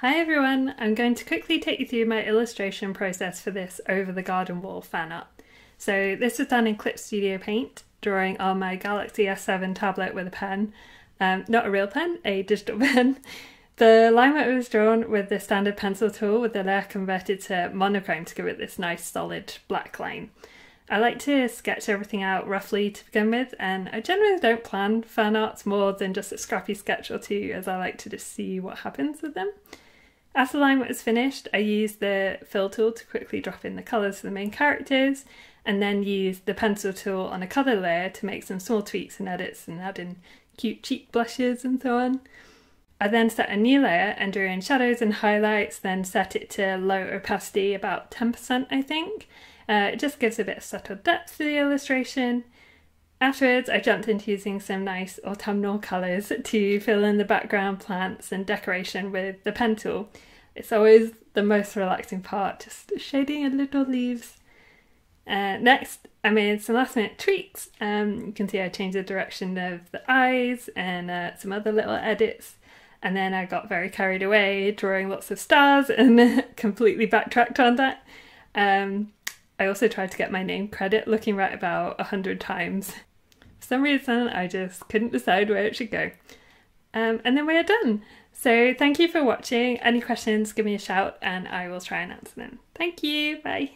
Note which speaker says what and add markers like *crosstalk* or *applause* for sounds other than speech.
Speaker 1: Hi everyone, I'm going to quickly take you through my illustration process for this over the garden wall fan art. So this was done in Clip Studio Paint, drawing on my Galaxy S7 tablet with a pen. Um, not a real pen, a digital *laughs* pen. The line work was drawn with the standard pencil tool with the layer converted to monochrome to give it this nice solid black line. I like to sketch everything out roughly to begin with, and I generally don't plan fan arts more than just a scrappy sketch or two, as I like to just see what happens with them. As the line was finished, I used the fill tool to quickly drop in the colours for the main characters, and then used the pencil tool on a colour layer to make some small tweaks and edits and add in cute cheek blushes and so on. I then set a new layer and drew in shadows and highlights, then set it to low opacity, about 10% I think. Uh, it just gives a bit of subtle depth to the illustration. Afterwards, I jumped into using some nice autumnal colours to fill in the background plants and decoration with the pen tool. It's always the most relaxing part, just shading a little leaves. Uh, next, I made some last minute tweaks. Um, you can see I changed the direction of the eyes and uh, some other little edits. And then I got very carried away drawing lots of stars *laughs* and completely backtracked on that. Um, I also tried to get my name credit looking right about a hundred times some reason I just couldn't decide where it should go. Um, and then we are done. So thank you for watching. Any questions, give me a shout and I will try and answer them. Thank you. Bye.